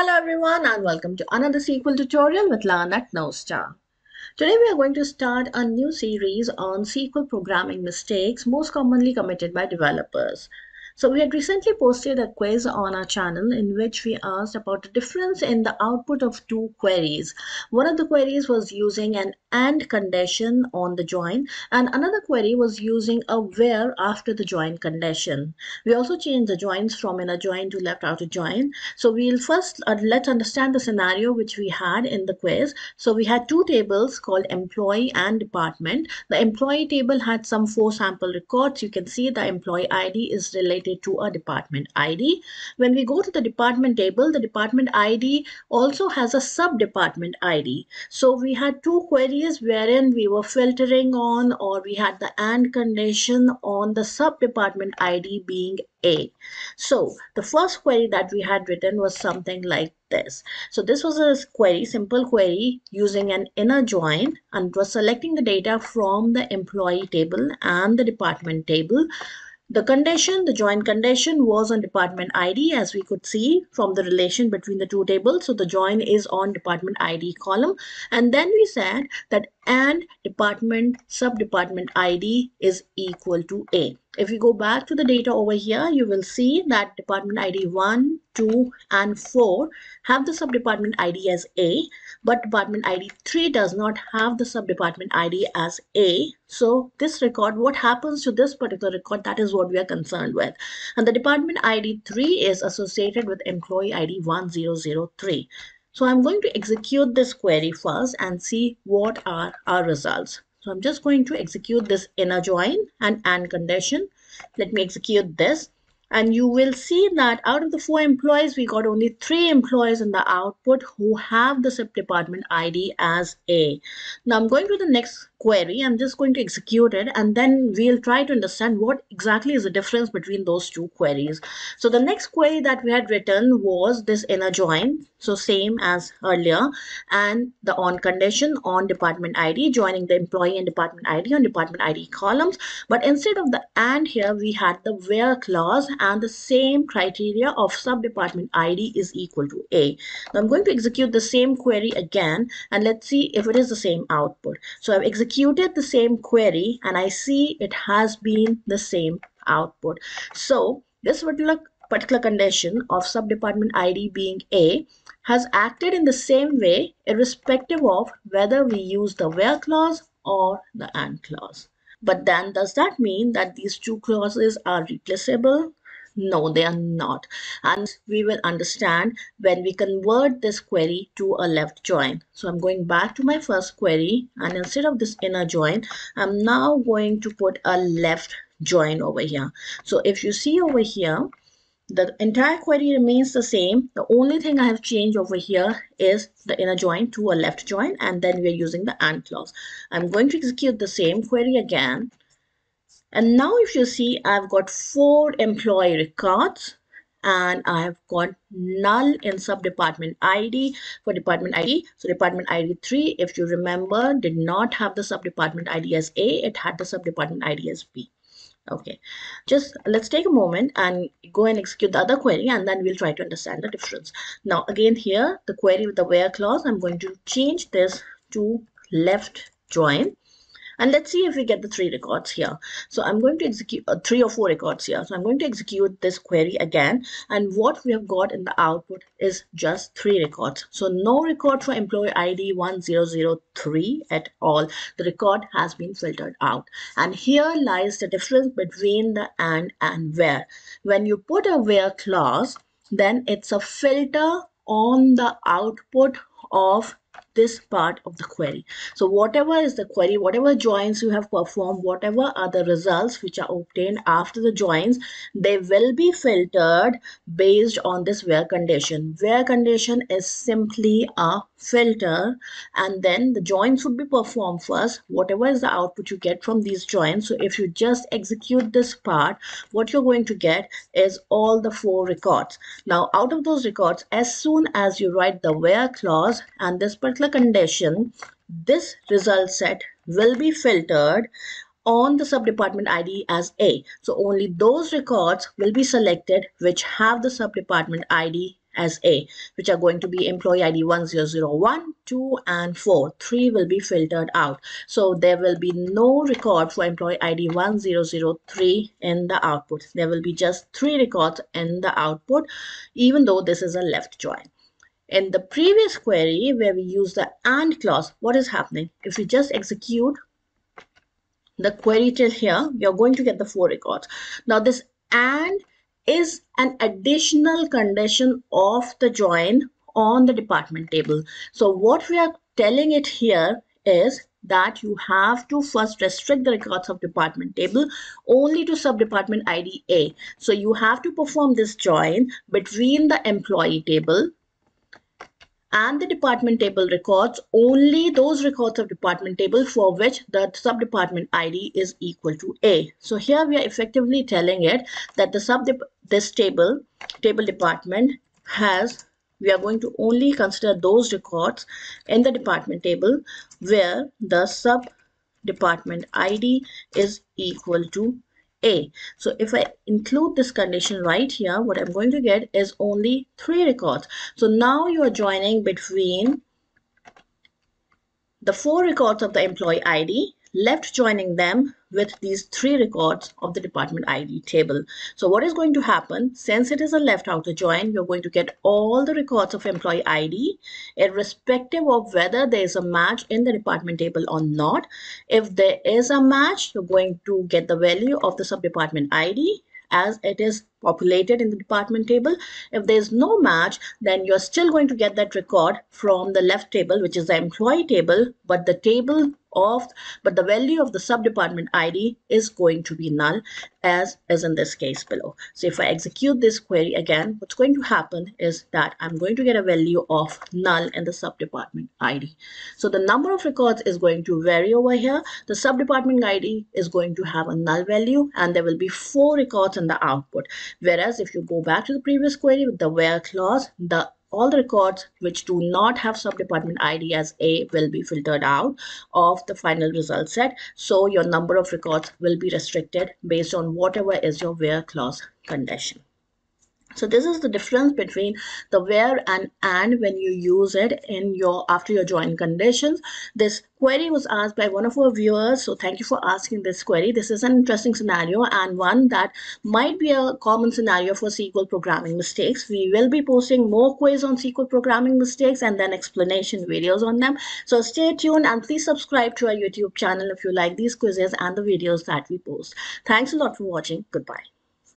Hello everyone and welcome to another SQL tutorial with Learn at Knowstar. Today we are going to start a new series on SQL programming mistakes most commonly committed by developers. So we had recently posted a quiz on our channel in which we asked about the difference in the output of two queries. One of the queries was using an AND condition on the join and another query was using a where after the join condition. We also changed the joins from inner join to left outer join. So we'll first uh, let's understand the scenario which we had in the quiz. So we had two tables called employee and department. The employee table had some four sample records. You can see the employee ID is related to a department ID. When we go to the department table, the department ID also has a sub-department ID. So we had two queries wherein we were filtering on or we had the AND condition on the sub-department ID being A. So the first query that we had written was something like this. So this was a query, simple query using an inner join and was selecting the data from the employee table and the department table the condition, the join condition was on department ID as we could see from the relation between the two tables. So the join is on department ID column. And then we said that and department sub-department ID is equal to A. If you go back to the data over here, you will see that department ID 1, 2 and 4 have the subdepartment ID as A, but department ID 3 does not have the sub-department ID as A. So this record, what happens to this particular record, that is what we are concerned with. And the department ID 3 is associated with employee ID 1003. So I'm going to execute this query first and see what are our results. So I'm just going to execute this inner join and AND condition. Let me execute this and you will see that out of the four employees we got only three employees in the output who have the sub department id as a now i'm going to the next query i'm just going to execute it and then we'll try to understand what exactly is the difference between those two queries so the next query that we had written was this inner join so same as earlier and the on condition on department id joining the employee and department id on department id columns but instead of the and here we had the where clause and the same criteria of sub-department ID is equal to A. Now I'm going to execute the same query again and let's see if it is the same output. So I've executed the same query and I see it has been the same output. So this particular particular condition of sub-department ID being A has acted in the same way irrespective of whether we use the where clause or the and clause. But then does that mean that these two clauses are replaceable? No, they are not. And we will understand when we convert this query to a left join. So I'm going back to my first query and instead of this inner join, I'm now going to put a left join over here. So if you see over here, the entire query remains the same. The only thing I have changed over here is the inner join to a left join and then we're using the AND clause. I'm going to execute the same query again and now if you see, I've got four employee records and I've got null in sub-department ID for department ID. So department ID 3, if you remember, did not have the sub-department ID as A, it had the sub-department ID as B. Okay, just let's take a moment and go and execute the other query and then we'll try to understand the difference. Now again here, the query with the where clause, I'm going to change this to left join and let's see if we get the three records here. So I'm going to execute uh, three or four records here. So I'm going to execute this query again. And what we have got in the output is just three records. So no record for employee ID 1003 at all. The record has been filtered out. And here lies the difference between the and and where. When you put a where clause, then it's a filter on the output of this part of the query. So whatever is the query, whatever joins you have performed, whatever are the results which are obtained after the joins, they will be filtered based on this where condition. Where condition is simply a filter and then the joins would be performed first, whatever is the output you get from these joins. So if you just execute this part, what you're going to get is all the four records. Now out of those records, as soon as you write the where clause and this particular condition, this result set will be filtered on the subdepartment ID as A. So only those records will be selected which have the subdepartment ID as A, which are going to be employee ID 1001, 2, and 4. 3 will be filtered out. So there will be no record for employee ID 1003 in the output. There will be just 3 records in the output, even though this is a left join. In the previous query where we use the AND clause, what is happening? If we just execute the query till here, are going to get the four records. Now this AND is an additional condition of the join on the department table. So what we are telling it here is that you have to first restrict the records of department table only to sub-department ID A. So you have to perform this join between the employee table and the department table records only those records of department table for which the sub-department ID is equal to A. So here we are effectively telling it that the sub this table, table department has we are going to only consider those records in the department table where the sub department ID is equal to a. So if I include this condition right here, what I'm going to get is only three records. So now you are joining between the four records of the employee ID left joining them with these three records of the department ID table. So what is going to happen, since it is a left outer join, you're going to get all the records of employee ID, irrespective of whether there is a match in the department table or not. If there is a match, you're going to get the value of the sub-department ID as it is populated in the department table. If there's no match, then you're still going to get that record from the left table, which is the employee table, but the table of but the value of the sub-department ID is going to be null as is in this case below. So if I execute this query again, what's going to happen is that I'm going to get a value of null in the sub-department ID. So the number of records is going to vary over here. The sub-department ID is going to have a null value and there will be four records in the output. Whereas if you go back to the previous query with the where clause, the all the records which do not have sub-department ID as A will be filtered out of the final result set. So your number of records will be restricted based on whatever is your where clause condition. So this is the difference between the where and and when you use it in your after your join conditions. This query was asked by one of our viewers. So thank you for asking this query. This is an interesting scenario and one that might be a common scenario for SQL programming mistakes. We will be posting more quiz on SQL programming mistakes and then explanation videos on them. So stay tuned and please subscribe to our YouTube channel if you like these quizzes and the videos that we post. Thanks a lot for watching. Goodbye.